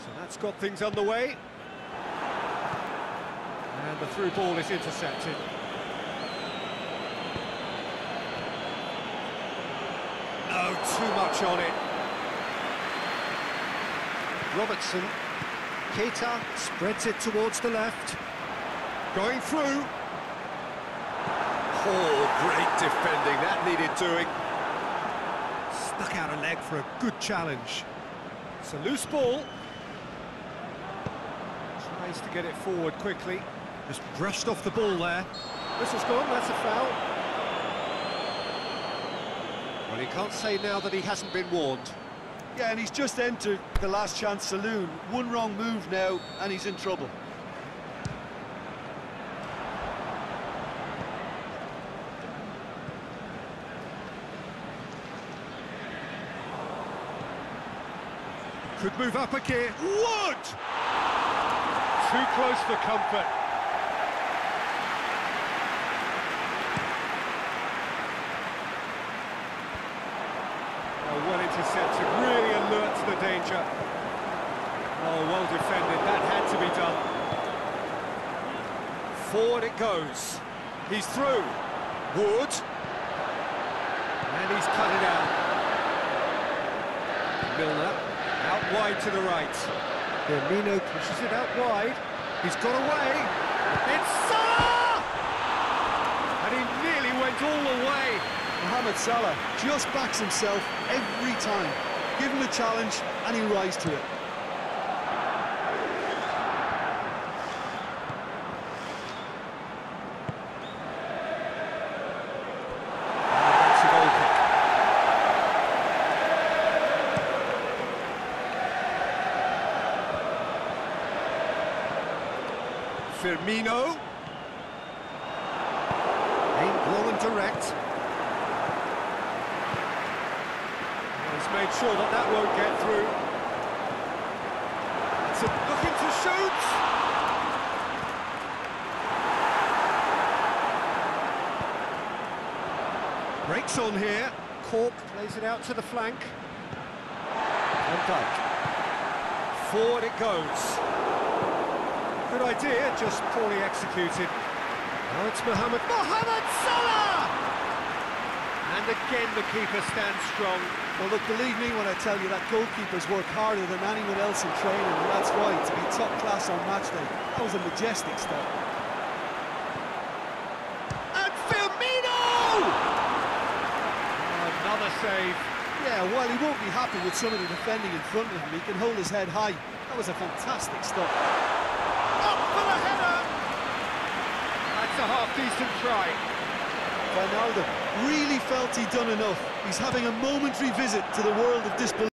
So that's got things underway. And the through ball is intercepted. No, too much on it. Robertson. Keita spreads it towards the left. Going through. Oh, great defending, that needed doing. Stuck out a leg for a good challenge. It's a loose ball. Tries to get it forward quickly. Just brushed off the ball there. This has gone, that's a foul. Well, he can't say now that he hasn't been warned. Yeah, and he's just entered the last chance saloon. One wrong move now, and he's in trouble. Could move up a gear. Wood! Too close for comfort. Well intercepted, really alert to the danger. Oh, well defended, that had to be done. Forward it goes. He's through. Wood. And he's cut it out. Milner, out wide to the right. Firmino pushes it out wide. He's got away. It's Salah! And he nearly went all the way. Mohamed Salah just backs himself every time. Give him a challenge, and he'll rise to it. That's a goal kick. Firmino. Ain't low and direct. He's made sure that that won't get through. It's a looking to shoot. Breaks on here. Cork plays it out to the flank. Van Dijk. Forward it goes. Good idea, just poorly executed. Now it's Mohamed. Mohamed Salah! And again the keeper stands strong. Well, look, believe me when I tell you that goalkeepers work harder than anyone else in training, and that's why, to be top class on match day, that was a majestic stop. And Firmino! Another save. Yeah, well, he won't be happy with some of the defending in front of him, he can hold his head high. That was a fantastic stop. Up for the header! That's a half-decent try. Ronaldo really felt he'd done enough. He's having a momentary visit to the world of disbelief.